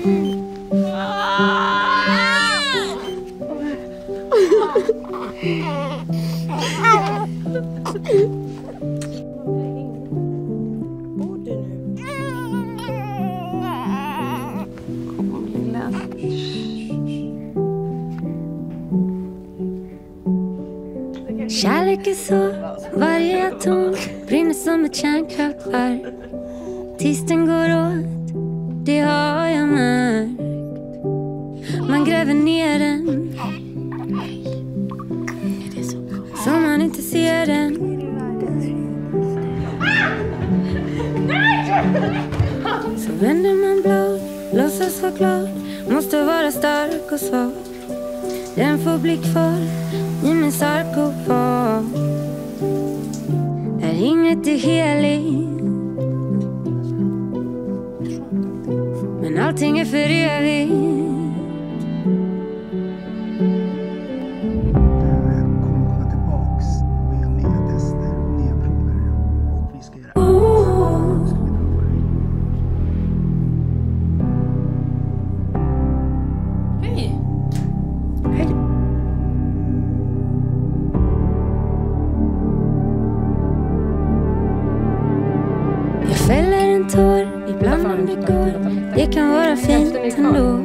Kärlek är så, varje atom brinner som ett kärnkraftverk. Tills den går åt, det har man gräver ner den. Så man inte ser den. Så vänder man blad, låtsas vara glad. Måste vara stark och svag. Den får bli kvar i min sarkofag. Där inget är heligt. Men allting är för evigt. Tår ibland om det går. Det kan vara fint ändå.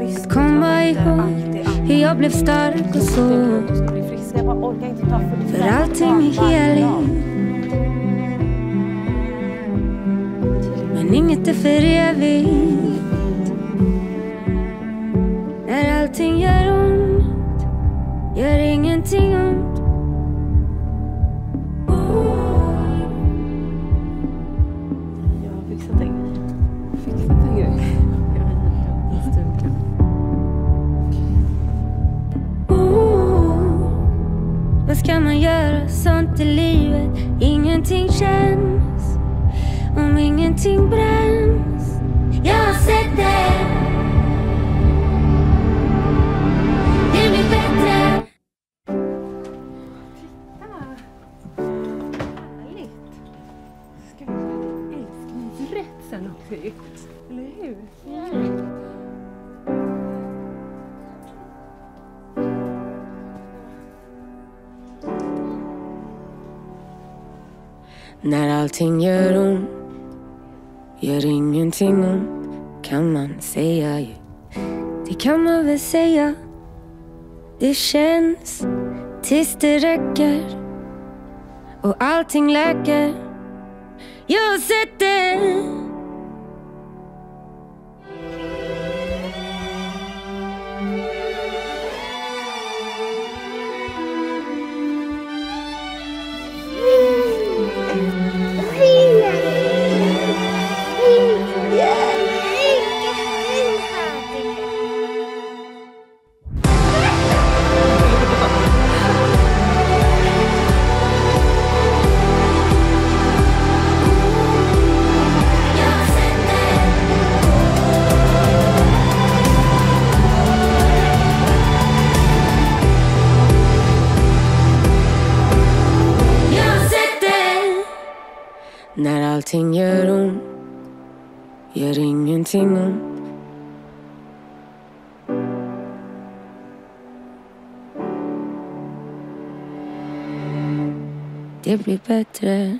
Visst. Komma ihåg hur jag blev stark och så. Du ska bli frisk. Jag bara orkar inte ta 45 För allting är heligt. Men inget är för evigt. När allting gör ont, gör ingenting Ingenting känns om ingenting bränns. Jag har sett det. Det blir bättre. Härligt. Ska vi göra älsklingsrätt sen också? Eller hur? När allting gör ont, gör ingenting ont kan man säga ju. Det kan man väl säga. Det känns tills det räcker och allting läker. Jag har Jag allting gör ont, gör ingenting ont. Det blir bättre.